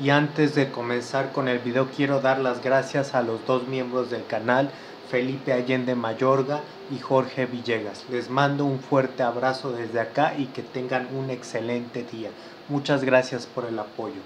Y antes de comenzar con el video quiero dar las gracias a los dos miembros del canal, Felipe Allende Mayorga y Jorge Villegas. Les mando un fuerte abrazo desde acá y que tengan un excelente día. Muchas gracias por el apoyo.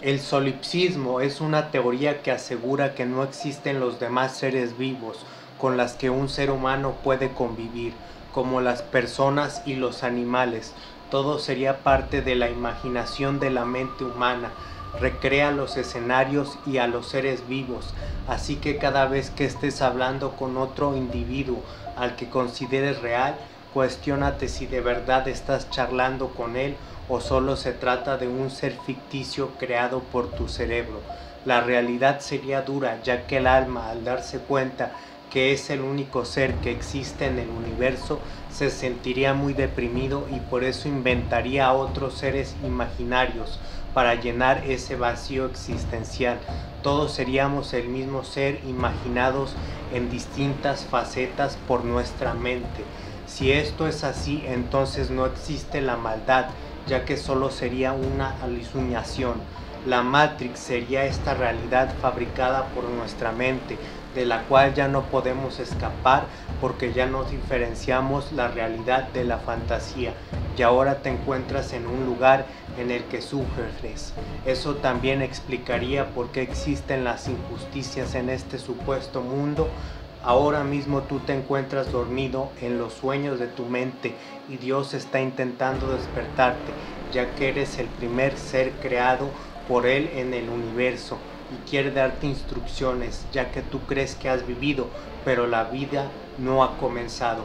El solipsismo es una teoría que asegura que no existen los demás seres vivos con las que un ser humano puede convivir, como las personas y los animales. Todo sería parte de la imaginación de la mente humana. Recrea los escenarios y a los seres vivos, así que cada vez que estés hablando con otro individuo al que consideres real, cuestiónate si de verdad estás charlando con él o solo se trata de un ser ficticio creado por tu cerebro. La realidad sería dura ya que el alma al darse cuenta que es el único ser que existe en el universo se sentiría muy deprimido y por eso inventaría otros seres imaginarios para llenar ese vacío existencial. Todos seríamos el mismo ser imaginados en distintas facetas por nuestra mente. Si esto es así, entonces no existe la maldad, ya que solo sería una alucinación. La Matrix sería esta realidad fabricada por nuestra mente, de la cual ya no podemos escapar porque ya no diferenciamos la realidad de la fantasía. Y ahora te encuentras en un lugar en el que sufres. Eso también explicaría por qué existen las injusticias en este supuesto mundo. Ahora mismo tú te encuentras dormido en los sueños de tu mente y Dios está intentando despertarte, ya que eres el primer ser creado por Él en el universo y quiere darte instrucciones, ya que tú crees que has vivido, pero la vida no ha comenzado.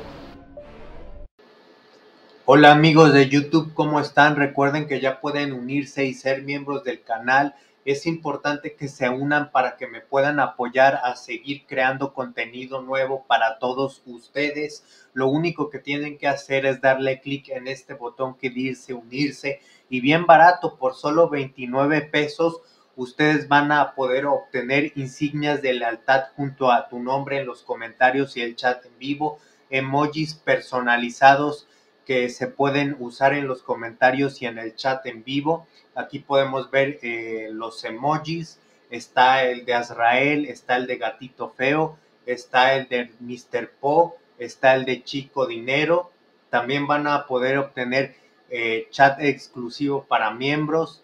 Hola amigos de YouTube, ¿cómo están? Recuerden que ya pueden unirse y ser miembros del canal es importante que se unan para que me puedan apoyar a seguir creando contenido nuevo para todos ustedes. Lo único que tienen que hacer es darle clic en este botón que dice unirse y bien barato, por solo 29 pesos, ustedes van a poder obtener insignias de lealtad junto a tu nombre en los comentarios y el chat en vivo, emojis personalizados que se pueden usar en los comentarios y en el chat en vivo. Aquí podemos ver eh, los emojis. Está el de Azrael, está el de Gatito Feo, está el de Mr. Po, está el de Chico Dinero. También van a poder obtener eh, chat exclusivo para miembros,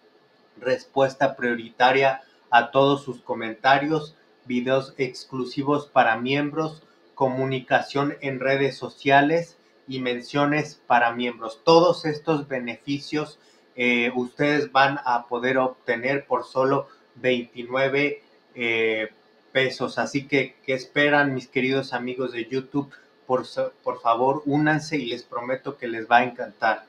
respuesta prioritaria a todos sus comentarios, videos exclusivos para miembros, comunicación en redes sociales y menciones para miembros. Todos estos beneficios eh, ustedes van a poder obtener por solo 29 eh, pesos. Así que, ¿qué esperan mis queridos amigos de YouTube? Por, por favor, únanse y les prometo que les va a encantar.